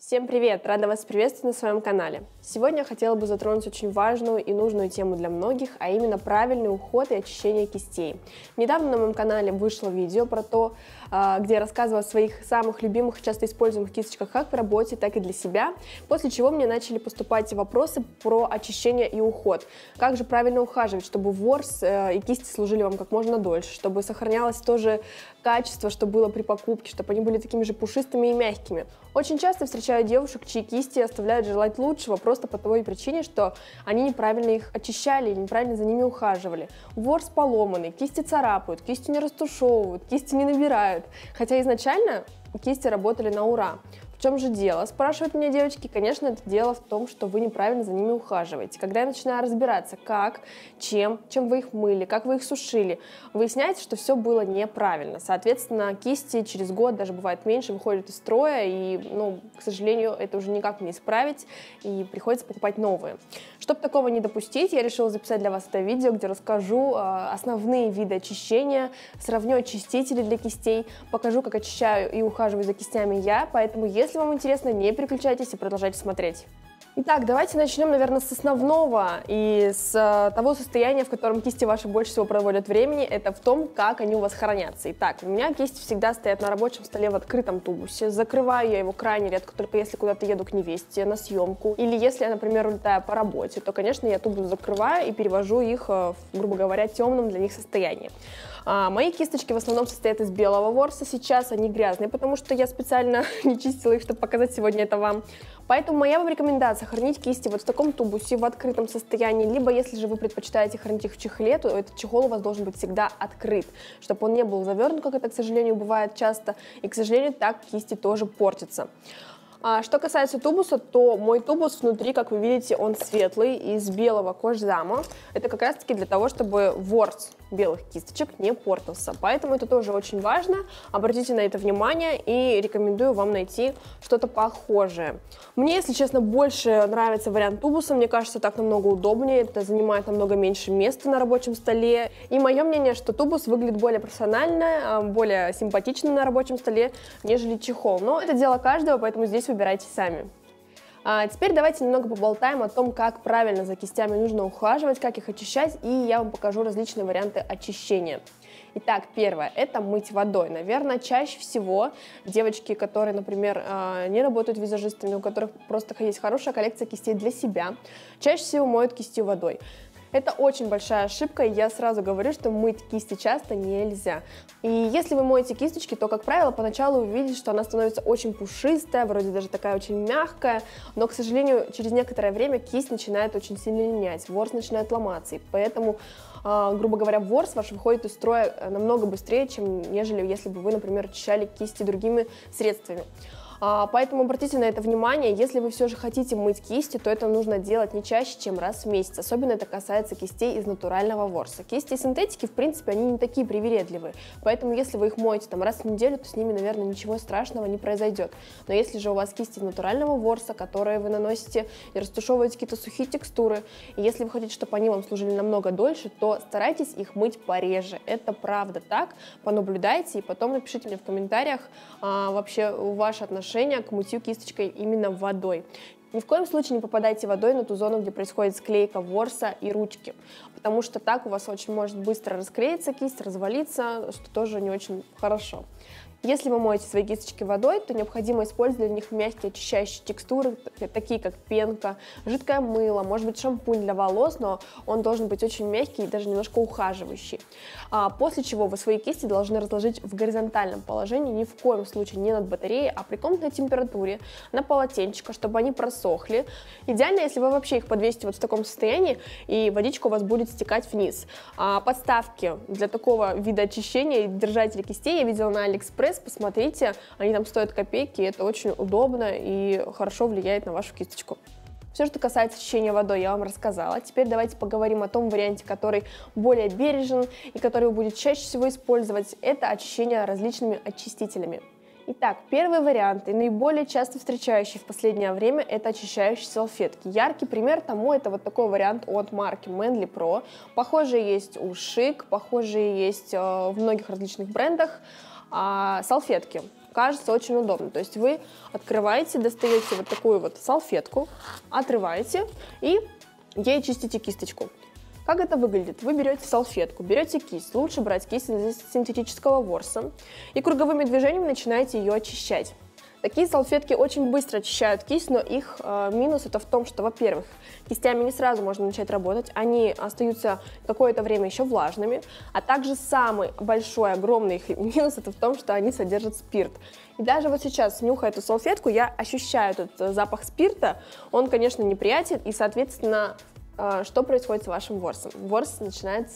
Всем привет! Рада вас приветствовать на своем канале. Сегодня я хотела бы затронуть очень важную и нужную тему для многих, а именно правильный уход и очищение кистей. Недавно на моем канале вышло видео про то, а, где я рассказывала о своих самых любимых, часто используемых кисточках как в работе, так и для себя, после чего мне начали поступать вопросы про очищение и уход. Как же правильно ухаживать, чтобы ворс э, и кисти служили вам как можно дольше, чтобы сохранялось тоже качество, что было при покупке, чтобы они были такими же пушистыми и мягкими. Очень часто встречаю девушек, чьи кисти оставляют желать лучшего просто по той причине, что они неправильно их очищали, неправильно за ними ухаживали. Ворс поломанный, кисти царапают, кисти не растушевывают, кисти не набирают. Хотя изначально кисти работали на ура. В чем же дело? Спрашивают меня девочки. Конечно, это дело в том, что вы неправильно за ними ухаживаете. Когда я начинаю разбираться, как, чем, чем вы их мыли, как вы их сушили, выясняется, что все было неправильно. Соответственно, кисти через год, даже бывает меньше, выходят из строя, и, ну, к сожалению, это уже никак не исправить, и приходится покупать новые. Чтобы такого не допустить, я решила записать для вас это видео, где расскажу э, основные виды очищения, сравню очистители для кистей, покажу, как очищаю и ухаживаю за кистями я, поэтому если если вам интересно, не переключайтесь и продолжайте смотреть. Итак, давайте начнем, наверное, с основного и с э, того состояния, в котором кисти ваши больше всего проводят времени, это в том, как они у вас хранятся. Итак, у меня кисти всегда стоят на рабочем столе в открытом тубусе. Закрываю я его крайне редко, только если куда-то еду к невесте на съемку. Или если я, например, улетаю по работе, то, конечно, я тубус закрываю и перевожу их, в, грубо говоря, темном для них состоянии. А, мои кисточки в основном состоят из белого ворса. Сейчас они грязные, потому что я специально не чистила их, чтобы показать сегодня это вам. Поэтому моя вам рекомендация хранить кисти вот в таком тубусе, в открытом состоянии. Либо, если же вы предпочитаете хранить их в чехле, то этот чехол у вас должен быть всегда открыт, чтобы он не был завернут, как это, к сожалению, бывает часто. И, к сожалению, так кисти тоже портятся. А что касается тубуса, то мой тубус внутри, как вы видите, он светлый, из белого кожзама. Это как раз-таки для того, чтобы ворс белых кисточек не портился. Поэтому это тоже очень важно. Обратите на это внимание и рекомендую вам найти что-то похожее. Мне, если честно, больше нравится вариант тубуса. Мне кажется, так намного удобнее. Это занимает намного меньше места на рабочем столе. И мое мнение, что тубус выглядит более профессионально, а, более симпатично на рабочем столе, нежели чехол. Но это дело каждого, поэтому здесь выбирайте сами. А теперь давайте немного поболтаем о том, как правильно за кистями нужно ухаживать, как их очищать, и я вам покажу различные варианты очищения. Итак, первое – это мыть водой. Наверное, чаще всего девочки, которые, например, а, не работают визажистами, у которых просто есть хорошая коллекция кистей для себя, чаще всего моют кистью водой. Это очень большая ошибка, и я сразу говорю, что мыть кисти часто нельзя. И если вы моете кисточки, то, как правило, поначалу вы видите, что она становится очень пушистая, вроде даже такая очень мягкая, но, к сожалению, через некоторое время кисть начинает очень сильно линять, ворс начинает ломаться, и поэтому Uh, грубо говоря, ворс ваш выходит из строя намного быстрее, чем нежели если бы вы, например, очищали кисти другими средствами. А, поэтому обратите на это внимание. Если вы все же хотите мыть кисти, то это нужно делать не чаще, чем раз в месяц. Особенно это касается кистей из натурального ворса. Кисти синтетики, в принципе, они не такие привередливые. Поэтому если вы их моете там раз в неделю, то с ними, наверное, ничего страшного не произойдет. Но если же у вас кисти из натурального ворса, которые вы наносите и растушевываете какие-то сухие текстуры, и если вы хотите, чтобы они вам служили намного дольше, то старайтесь их мыть пореже. Это правда так. Понаблюдайте и потом напишите мне в комментариях а, вообще ваши отношения отношение к мытью кисточкой именно водой. Ни в коем случае не попадайте водой на ту зону, где происходит склейка ворса и ручки, потому что так у вас очень может быстро расклеиться кисть, развалиться, что тоже не очень хорошо. Если вы моете свои кисточки водой, то необходимо использовать для них мягкие очищающие текстуры, такие как пенка, жидкое мыло, может быть шампунь для волос, но он должен быть очень мягкий и даже немножко ухаживающий. А после чего вы свои кисти должны разложить в горизонтальном положении, ни в коем случае не над батареей, а при комнатной температуре, на полотенчико, чтобы они просохли. Идеально, если вы вообще их подвесите вот в таком состоянии, и водичка у вас будет стекать вниз. А подставки для такого вида очищения и держатели кистей я видела на AliExpress, AliExpress, посмотрите, они там стоят копейки, это очень удобно и хорошо влияет на вашу кисточку. Все, что касается очищения водой, я вам рассказала. Теперь давайте поговорим о том варианте, который более бережен и который вы будете чаще всего использовать. Это очищение различными очистителями. Итак, первый вариант и наиболее часто встречающий в последнее время это очищающие салфетки. Яркий пример тому это вот такой вариант от марки Manly Pro. Похожие есть у Chic, похожие есть э, в многих различных брендах а, салфетки. кажется очень удобно. То есть вы открываете, достаете вот такую вот салфетку, отрываете и ей чистите кисточку. Как это выглядит? Вы берете салфетку, берете кисть, лучше брать кисть из синтетического ворса, и круговыми движениями начинаете ее очищать. Такие салфетки очень быстро очищают кисть, но их э, минус это в том, что, во-первых, кистями не сразу можно начать работать, они остаются какое-то время еще влажными, а также самый большой, огромный их минус это в том, что они содержат спирт. И даже вот сейчас, нюхая эту салфетку, я ощущаю этот э, запах спирта, он, конечно, неприятен, и, соответственно, что происходит с вашим ворсом? Ворс начинает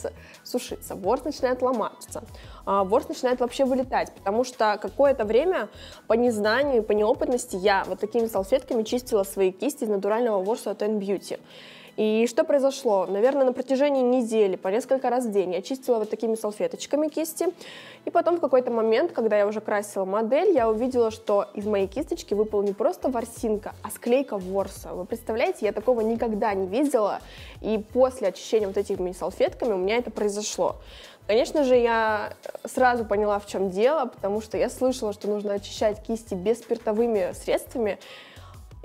сушиться, ворс начинает ломаться, а, ворс начинает вообще вылетать, потому что какое-то время по незнанию по неопытности я вот такими салфетками чистила свои кисти из натурального ворса от N-Beauty. И что произошло? Наверное, на протяжении недели, по несколько раз в день я чистила вот такими салфеточками кисти. И потом в какой-то момент, когда я уже красила модель, я увидела, что из моей кисточки выпала не просто ворсинка, а склейка ворса. Вы представляете, я такого никогда не видела. И после очищения вот этими салфетками у меня это произошло. Конечно же, я сразу поняла, в чем дело, потому что я слышала, что нужно очищать кисти бесспиртовыми средствами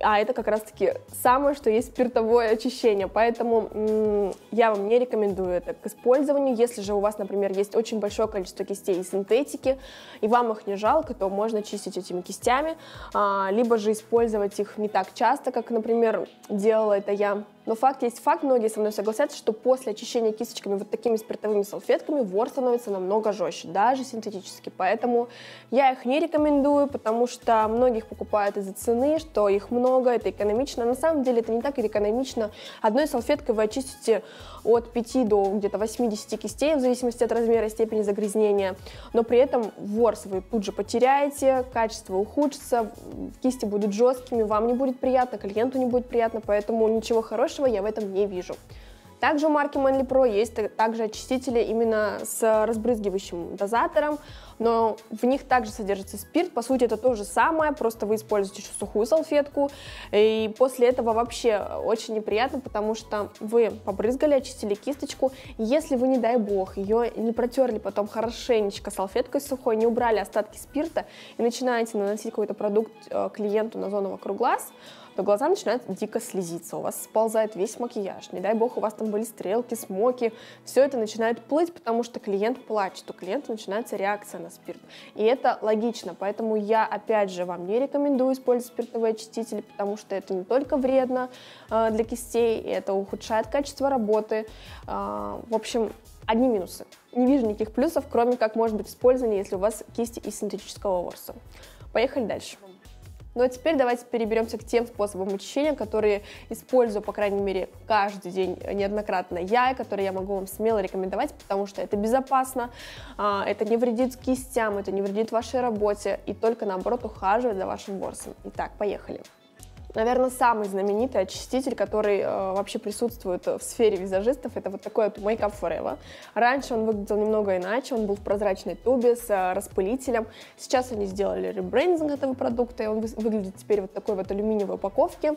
а это как раз-таки самое, что есть спиртовое очищение, поэтому я вам не рекомендую это к использованию. Если же у вас, например, есть очень большое количество кистей из синтетики, и вам их не жалко, то можно чистить этими кистями, а, либо же использовать их не так часто, как, например, делала это я. Но факт есть факт, многие со мной согласятся, что после очищения кисточками вот такими спиртовыми салфетками вор становится намного жестче, даже синтетически. Поэтому я их не рекомендую, потому что многих покупают из-за цены, что их много, это экономично. На самом деле это не так экономично. Одной салфеткой вы очистите от 5 до где-то 80 кистей, в зависимости от размера и степени загрязнения. Но при этом ворс вы тут же потеряете, качество ухудшится, кисти будут жесткими, вам не будет приятно, клиенту не будет приятно, поэтому ничего хорошего хорошего я в этом не вижу. Также у марки Manly Pro есть также очистители именно с разбрызгивающим дозатором, но в них также содержится спирт. По сути, это то же самое, просто вы используете еще сухую салфетку, и после этого вообще очень неприятно, потому что вы побрызгали, очистили кисточку, если вы, не дай бог, ее не протерли потом хорошенечко салфеткой сухой, не убрали остатки спирта и начинаете наносить какой-то продукт э, клиенту на зону вокруг глаз, то глаза начинают дико слезиться, у вас сползает весь макияж, не дай бог у вас там были стрелки, смоки, все это начинает плыть, потому что клиент плачет, у клиента начинается реакция на спирт. И это логично, поэтому я, опять же, вам не рекомендую использовать спиртовые очистители, потому что это не только вредно э, для кистей, это ухудшает качество работы. Э, в общем, одни минусы. Не вижу никаких плюсов, кроме как может быть использование, если у вас кисти из синтетического ворса. Поехали дальше. Ну а теперь давайте переберемся к тем способам очищения, которые использую, по крайней мере, каждый день неоднократно я, и которые я могу вам смело рекомендовать, потому что это безопасно, а, это не вредит кистям, это не вредит вашей работе, и только наоборот ухаживает за вашим ворсом. Итак, поехали. Наверное, самый знаменитый очиститель, который э, вообще присутствует в сфере визажистов, это вот такой вот Make Up Forever. Раньше он выглядел немного иначе, он был в прозрачной тубе с э, распылителем. Сейчас они сделали ребрендинг этого продукта, и он выглядит теперь вот такой вот алюминиевой упаковке.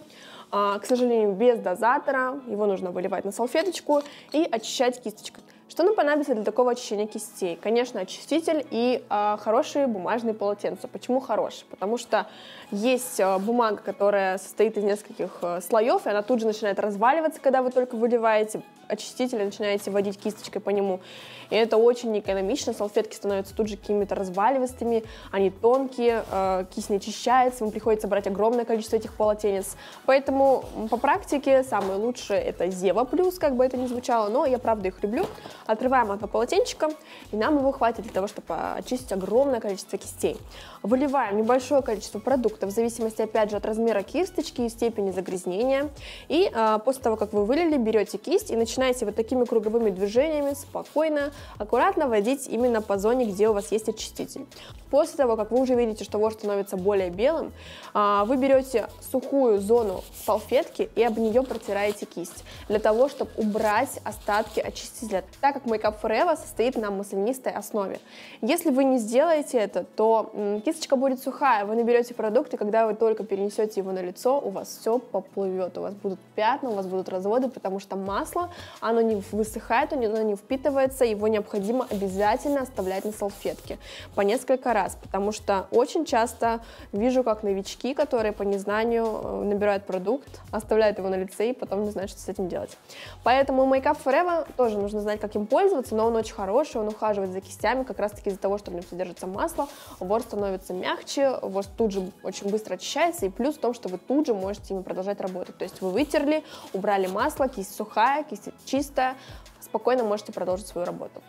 А, к сожалению, без дозатора, его нужно выливать на салфеточку и очищать кисточкой. Что нам понадобится для такого очищения кистей? Конечно, очиститель и э, хорошие бумажные полотенца. Почему хорошие? Потому что есть э, бумага, которая состоит из нескольких э, слоев, и она тут же начинает разваливаться, когда вы только выливаете очиститель начинаете водить кисточкой по нему. И это очень экономично, салфетки становятся тут же какими-то разваливастыми, они тонкие, э, кисть не очищается, вам приходится брать огромное количество этих полотенец. Поэтому по практике самое лучшее это Зева Плюс, как бы это ни звучало, но я правда их люблю. Отрываем одно полотенчика, и нам его хватит для того, чтобы очистить огромное количество кистей. Выливаем небольшое количество продуктов, в зависимости, опять же, от размера кисточки и степени загрязнения. И э, после того, как вы вылили, берете кисть и начинаете вот такими круговыми движениями спокойно аккуратно водить именно по зоне, где у вас есть очиститель. После того, как вы уже видите, что ворс становится более белым, а, вы берете сухую зону салфетки и об нее протираете кисть, для того, чтобы убрать остатки очистителя, так как Make Up Forever состоит на маслянистой основе. Если вы не сделаете это, то кисточка будет сухая, вы наберете продукт, и когда вы только перенесете его на лицо, у вас все поплывет, у вас будут пятна, у вас будут разводы, потому что масло, оно не высыхает, оно не впитывается, его необходимо обязательно оставлять на салфетке по несколько раз, потому что очень часто вижу, как новички, которые по незнанию э, набирают продукт, оставляют его на лице и потом не знают, что с этим делать. Поэтому Make Up Forever тоже нужно знать, как им пользоваться, но он очень хороший, он ухаживает за кистями как раз-таки из-за того, что в нем содержится масло, ворс становится мягче, ворс тут же очень быстро очищается, и плюс в том, что вы тут же можете ими продолжать работать. То есть вы вытерли, убрали масло, кисть сухая, кисть чистая, спокойно можете продолжить свою работу.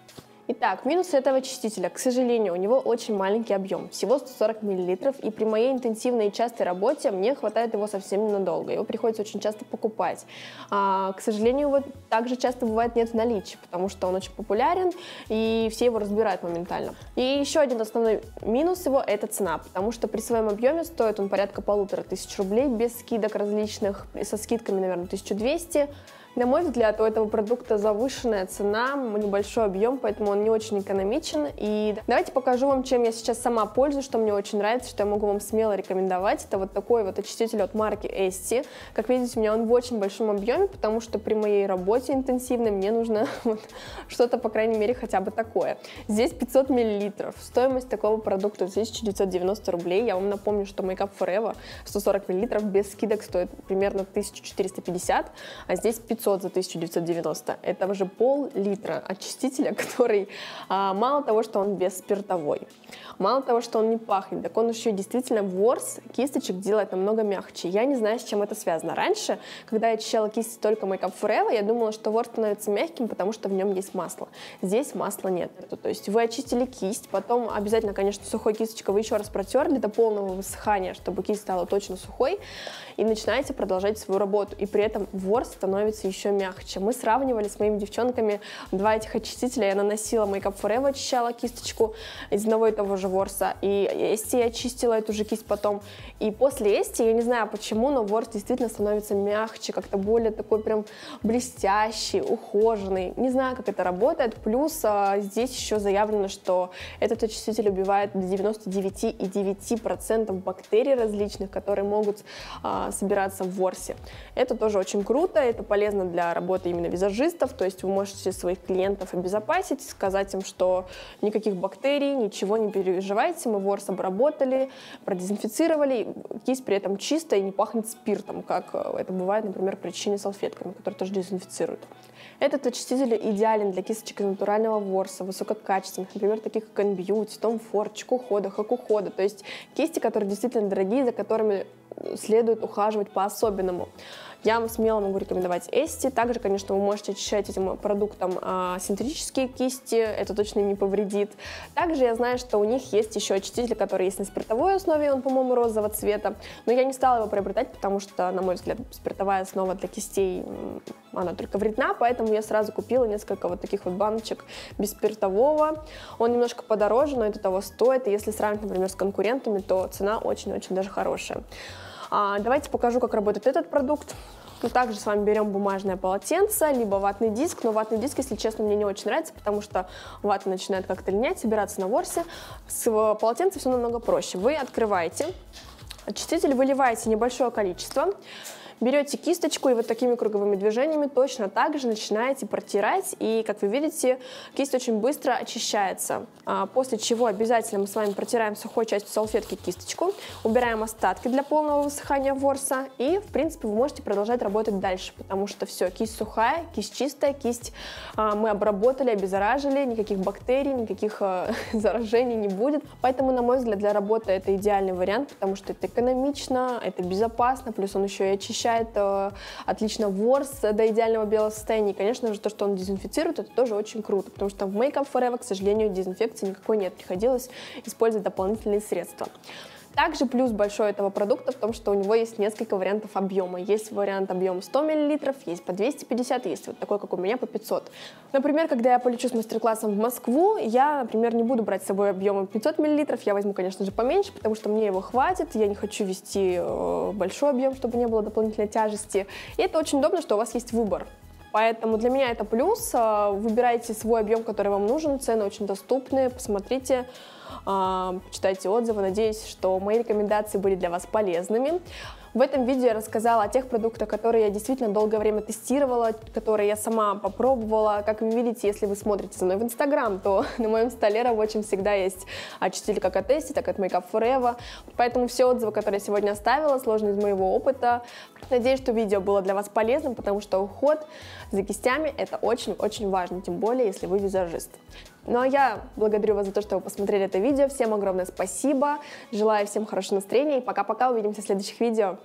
Итак, минусы этого очистителя. К сожалению, у него очень маленький объем, всего 140 мл, и при моей интенсивной и частой работе мне хватает его совсем ненадолго. Его приходится очень часто покупать. А, к сожалению, его также часто бывает нет в наличии, потому что он очень популярен, и все его разбирают моментально. И еще один основной минус его – это цена, потому что при своем объеме стоит он порядка полутора тысяч рублей, без скидок различных, со скидками, наверное, 1200 на мой взгляд, у этого продукта завышенная цена, небольшой объем, поэтому он не очень экономичен. И давайте покажу вам, чем я сейчас сама пользуюсь, что мне очень нравится, что я могу вам смело рекомендовать. Это вот такой вот очиститель от марки Esti. Как видите, у меня он в очень большом объеме, потому что при моей работе интенсивной мне нужно вот что-то, по крайней мере, хотя бы такое. Здесь 500 миллилитров. Стоимость такого продукта 1990 рублей. Я вам напомню, что Make Up Forever 140 миллилитров без скидок стоит примерно 1450, а здесь 500 500 за 1990. Это уже пол-литра очистителя, который а, мало того, что он бесспиртовой, мало того, что он не пахнет, так он еще действительно ворс кисточек делает намного мягче. Я не знаю, с чем это связано. Раньше, когда я очищала кисти только Make Up Forever, я думала, что ворс становится мягким, потому что в нем есть масло. Здесь масла нет. То есть вы очистили кисть, потом обязательно, конечно, сухой кисточкой вы еще раз протерли до полного высыхания, чтобы кисть стала точно сухой, и начинаете продолжать свою работу. И при этом ворс становится еще мягче. Мы сравнивали с моими девчонками два этих очистителя. Я наносила Make Up Forever, очищала кисточку из одного и того же ворса. И Эсти я очистила эту же кисть потом. И после Эсти, я не знаю почему, но ворс действительно становится мягче, как-то более такой прям блестящий, ухоженный. Не знаю, как это работает. Плюс а, здесь еще заявлено, что этот очиститель убивает до 99,9% бактерий различных, которые могут а, собираться в ворсе. Это тоже очень круто, это полезно полезно для работы именно визажистов, то есть вы можете своих клиентов обезопасить, сказать им, что никаких бактерий, ничего не переживайте, мы ворс обработали, продезинфицировали, кисть при этом чистая и не пахнет спиртом, как э, это бывает, например, при чищении салфетками, которые тоже дезинфицируют. Этот очиститель идеален для кисточек из натурального ворса, высококачественных, например, таких как Beauty, Tom Ford, Чекухода, Хакухода, то есть кисти, которые действительно дорогие, за которыми следует ухаживать по-особенному. Я вам смело могу рекомендовать Эсти. Также, конечно, вы можете очищать этим продуктом а, синтетические кисти, это точно не повредит. Также я знаю, что у них есть еще очиститель, который есть на спиртовой основе, он, по-моему, розового цвета, но я не стала его приобретать, потому что, на мой взгляд, спиртовая основа для кистей, она только вредна, поэтому я сразу купила несколько вот таких вот баночек без спиртового. Он немножко подороже, но это того стоит, и если сравнить, например, с конкурентами, то цена очень-очень даже хорошая. А, давайте покажу, как работает этот продукт. Мы также с вами берем бумажное полотенце, либо ватный диск, но ватный диск, если честно, мне не очень нравится, потому что вата начинает как-то линять, собираться на ворсе. С полотенцем все намного проще. Вы открываете, очиститель выливаете небольшое количество, Берете кисточку и вот такими круговыми движениями точно так же начинаете протирать. И, как вы видите, кисть очень быстро очищается. А, после чего обязательно мы с вами протираем сухой частью салфетки кисточку, убираем остатки для полного высыхания ворса. И, в принципе, вы можете продолжать работать дальше, потому что все, кисть сухая, кисть чистая, кисть а, мы обработали, обеззаражили, никаких бактерий, никаких а, заражений не будет. Поэтому, на мой взгляд, для работы это идеальный вариант, потому что это экономично, это безопасно, плюс он еще и очищает очищает э, отлично ворс до идеального белого состояния. И, конечно же, то, что он дезинфицирует, это тоже очень круто, потому что в Make Up Forever, к сожалению, дезинфекции никакой нет. Приходилось использовать дополнительные средства. Также плюс большой этого продукта в том, что у него есть несколько вариантов объема. Есть вариант объема 100 мл, есть по 250, есть вот такой, как у меня, по 500. Например, когда я полечу с мастер-классом в Москву, я, например, не буду брать с собой объемом 500 мл, я возьму, конечно же, поменьше, потому что мне его хватит, я не хочу вести э, большой объем, чтобы не было дополнительной тяжести. И это очень удобно, что у вас есть выбор. Поэтому для меня это плюс. Э, выбирайте свой объем, который вам нужен, цены очень доступны, посмотрите, почитайте отзывы. Надеюсь, что мои рекомендации были для вас полезными. В этом видео я рассказала о тех продуктах, которые я действительно долгое время тестировала, которые я сама попробовала. Как вы видите, если вы смотрите за мной в Инстаграм, то на моем столе рабочем всегда есть очиститель как от Essie, так и от Makeup Forever. Поэтому все отзывы, которые я сегодня оставила, сложны из моего опыта. Надеюсь, что видео было для вас полезным, потому что уход за кистями это очень-очень важно, тем более, если вы визажист. Ну а я благодарю вас за то, что вы посмотрели это видео. Всем огромное спасибо. Желаю всем хорошего настроения и пока-пока. Увидимся в следующих видео.